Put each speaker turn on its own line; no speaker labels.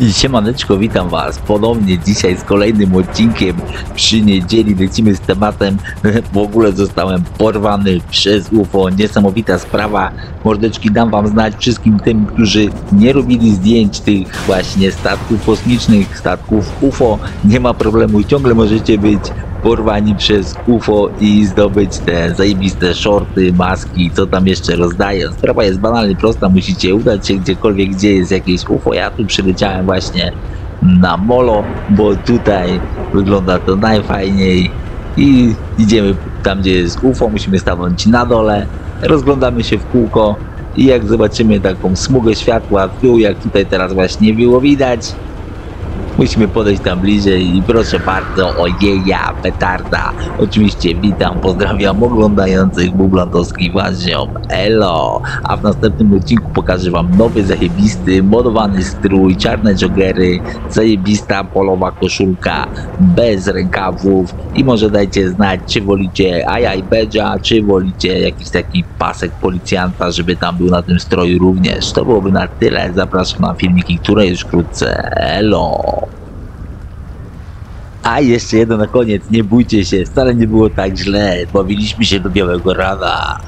Siemaneczko, witam was ponownie dzisiaj z kolejnym odcinkiem. Przy niedzieli lecimy z tematem. W ogóle zostałem porwany przez UFO. Niesamowita sprawa. Mordeczki dam wam znać wszystkim tym, którzy nie robili zdjęć tych właśnie statków kosmicznych, statków UFO. Nie ma problemu, ciągle możecie być porwani przez UFO i zdobyć te zajebiste shorty, maski, co tam jeszcze rozdają. Sprawa jest banalnie prosta, musicie udać się gdziekolwiek, gdzie jest jakieś UFO. Ja tu przyleciałem właśnie na molo, bo tutaj wygląda to najfajniej i idziemy tam, gdzie jest UFO, musimy stanąć na dole, rozglądamy się w kółko i jak zobaczymy taką smugę światła dół, jak tutaj teraz właśnie było widać, Musimy podejść tam bliżej i proszę bardzo, ojeja, petarda. Oczywiście witam, pozdrawiam oglądających bublantowskich waziom. Elo! A w następnym odcinku pokażę wam nowy, zajebisty, modowany strój, czarne joggery, zajebista polowa koszulka bez rękawów i może dajcie znać, czy wolicie ajaj bedża, czy wolicie jakiś taki pasek policjanta, żeby tam był na tym stroju również. To byłoby na tyle. Zapraszam na filmiki, które już wkrótce. Elo! A jeszcze jedno na koniec, nie bójcie się, wcale nie było tak źle. Bawiliśmy się do białego rana.